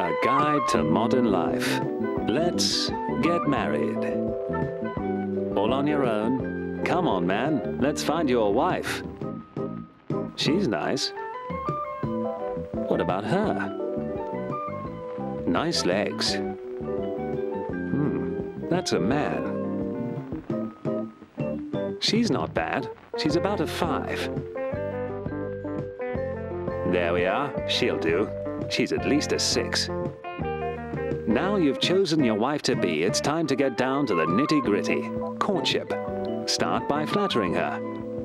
A guide to modern life. Let's get married. All on your own? Come on, man. Let's find you a wife. She's nice. What about her? Nice legs. Hmm, that's a man. She's not bad. She's about a five. There we are. She'll do. She's at least a six. Now you've chosen your wife to be, it's time to get down to the nitty gritty. Courtship. Start by flattering her.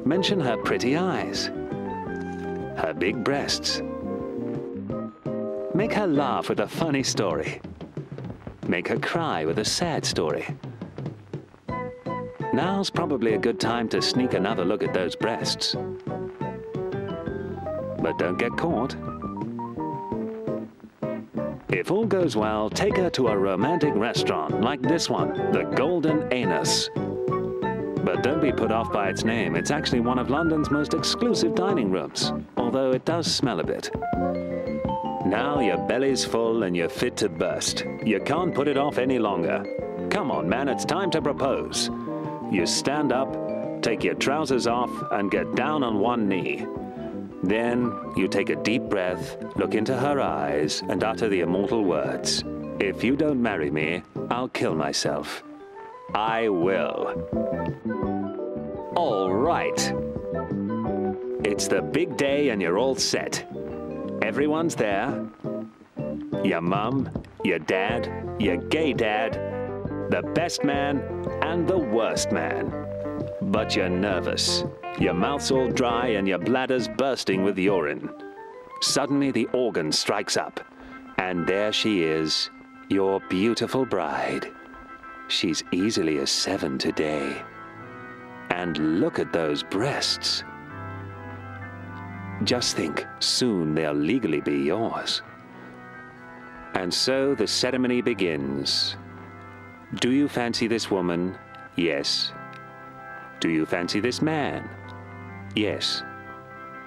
Mention her pretty eyes, her big breasts. Make her laugh with a funny story. Make her cry with a sad story. Now's probably a good time to sneak another look at those breasts. But don't get caught. If all goes well, take her to a romantic restaurant like this one, the Golden Anus. But don't be put off by its name. It's actually one of London's most exclusive dining rooms, although it does smell a bit. Now your belly's full and you're fit to burst. You can't put it off any longer. Come on, man, it's time to propose. You stand up, take your trousers off, and get down on one knee. Then you take a deep breath, look into her eyes, and utter the immortal words If you don't marry me, I'll kill myself. I will. All right. It's the big day, and you're all set. Everyone's there. Your mum, your dad, your gay dad, the best man, and the worst man. But you're nervous. Your mouth's all dry and your bladder's bursting with urine. Suddenly the organ strikes up, and there she is, your beautiful bride. She's easily a seven today. And look at those breasts. Just think, soon they'll legally be yours. And so the ceremony begins. Do you fancy this woman? Yes. Do you fancy this man? Yes.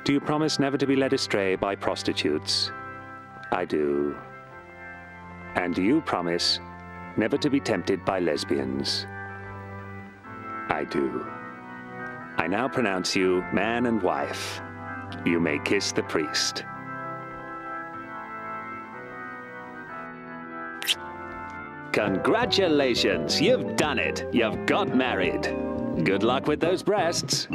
Do you promise never to be led astray by prostitutes? I do. And do you promise never to be tempted by lesbians? I do. I now pronounce you man and wife. You may kiss the priest. Congratulations, you've done it. You've got married. Good luck with those breasts.